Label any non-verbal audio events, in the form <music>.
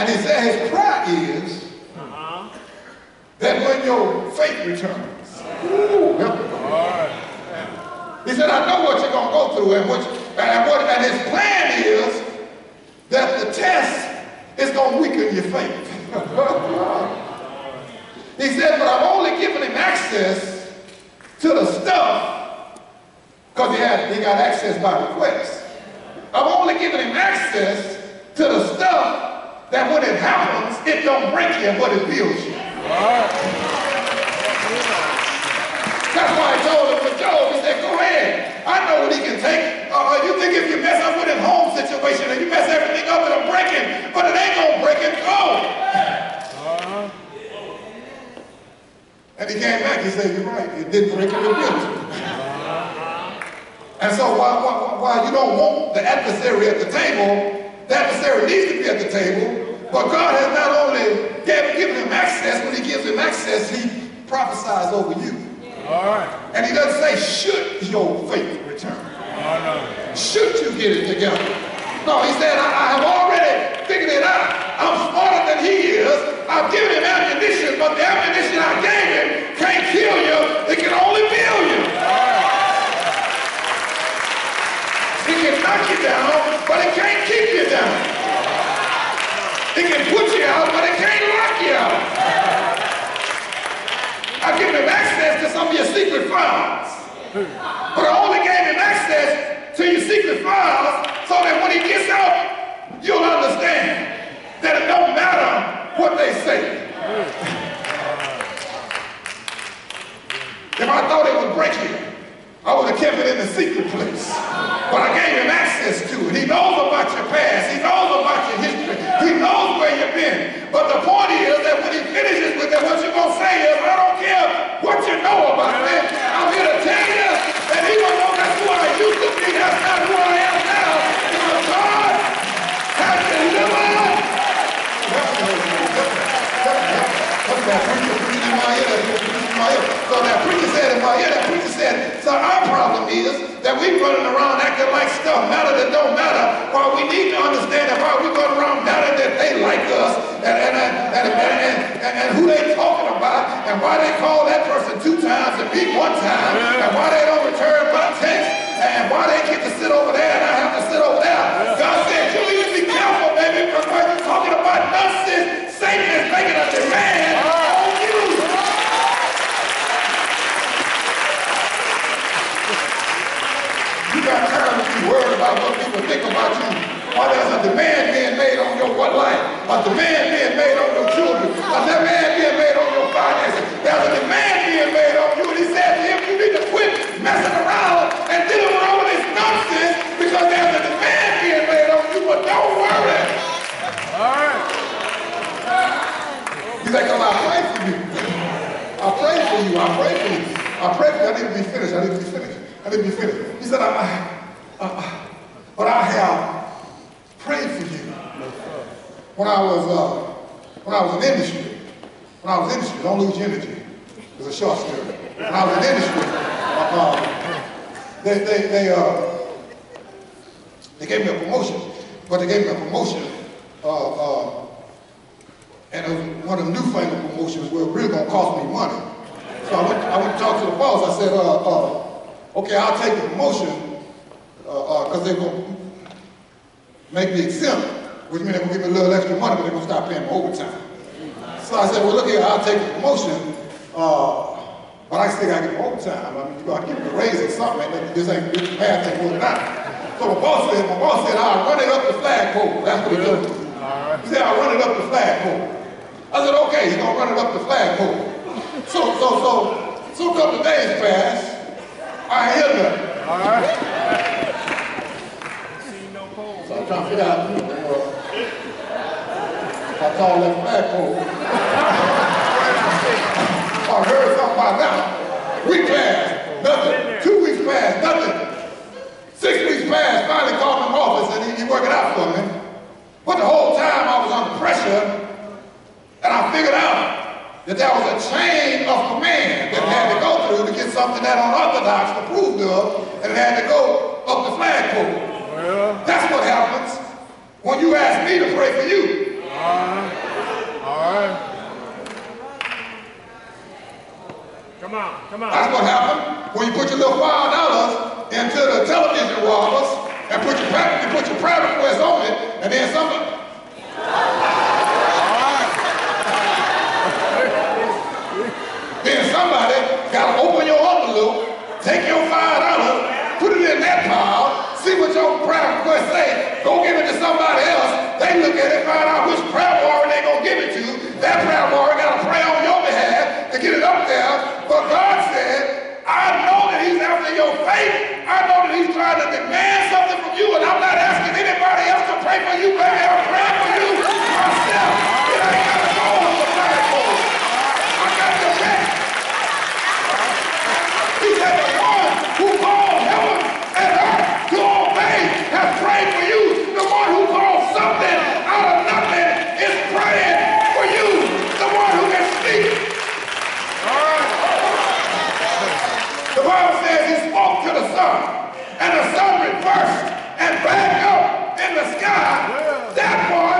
And he said his prayer is uh-huh. that when your faith returns, ooh, he said, I know what you're going to go through and what, and what, and his plan is that the test is going to weaken your faith. <laughs> he said, but I've only given him access to the stuff because he had he got access by request. I've only given him access to the stuff that when it happens, it don't break you, but it builds you. That's why I told him with Job, he said, go ahead. I know what he can take. Uh, you think if you mess up with his home situation and you mess everything up, it'll break him. But it ain't going to break him. Go. And he came back, he said, you're right. It didn't break him, it built him. And so while, while, while you don't want the adversary at the table, the adversary needs to be at the table. But God has not only given him access, when he gives him access, he prophesies over you. All right. And he doesn't say, should your faith return. Oh, no. Should you get it together. No, he said, I, I have already figured it out. I'm smarter than he is. I've given him ammunition, but the ammunition I gave him can't kill you. It can only build you. It can knock you down, but it can't keep you down. It can put you but it can't lock you. I've given him access to some of your secret files. But I only gave him access to your secret files so that when he gets out, you'll understand that it don't matter what they say. If I thought it would break you, I would have kept it in the secret place. But I gave him access to it. He knows about your past. He knows about your history. He knows where you've been. But the point is that when he what you're going to say is, I don't care what you know about me. I'm here to tell you that even though that's who I used to be, that's not who I am now. Because God has delivered. That preacher preaching in my ear? my ear. So that preacher said in my ear, that preacher said, so our problem is that we running around acting like stuff matter that don't matter. While we need to understand that while we going around matter that they like us and, and, and, and, and, and, and who they talking about and why they call that person two times and me one time and why they don't return my text and why they get to sit over there and I have to sit over there. God said, you need to be careful, baby, because you're talking about nonsense, Satan is making a demand right. on you. You got time to be worried about what people think about you. Or there's a demand being made on your what life? A demand being made on your children. A demand being made on your finances. There's a demand being made on you. And he said to him, you need to quit messing around and dealing with all this nonsense because there's a demand being made on you, but don't worry. All right. He's like, oh, I pray for you. I pray for you. I pray for you. I pray for you. I need to be finished. I need to be finished. I need to be finished. He said, I, I, I, but I have prayed for you. When I was, uh, when I was in industry, when I was in industry, don't lose your energy. It's a short story. When I was in industry, uh, they, they, they, uh, they gave me a promotion, but they gave me a promotion, uh, uh, and one of the newfangled promotions were really gonna cost me money. So I went, I went to talk to the boss. I said, uh, uh, okay, I'll take the promotion because uh, uh, they're going to make me exempt, which means they're going to give me a little extra money, but they're going to stop paying me overtime. So I said, well, look here, I'll take the promotion, uh, but I still got to get overtime. I mean, you got to give me a raise or something. Like, this ain't this math ain't working out. So my boss said, my boss said, I'll run it up the flagpole. That's what he told me. He said, I'll run it up the flagpole. I said, okay, he's gonna run it up the flagpole. So, so, so, so a couple days passed. I hear nothing. All right. So I'm trying to figure out, you know, I call that flagpole. I heard something about that. Week passed, nothing. Two weeks passed, nothing. Six weeks passed, finally called him office and he, he worked it out for me. But the whole time I was under pressure and I figured out that there was a chain of command that had to go through to get something that unorthodox approved of, and it had to go up the flagpole. Well, That's what happens when you ask me to pray for you. all right. Come on, come on. That's what happened when you put your little five dollars into the television robbers and put your you put your private request on it, and then somebody. then somebody got to open your envelope, take your five dollars, put it in that pile, see what your prayer request say, go give it to somebody else. They look at it, find out which prayer warrior 12 says he spoke to the sun, and the sun reversed and back up in the sky. That boy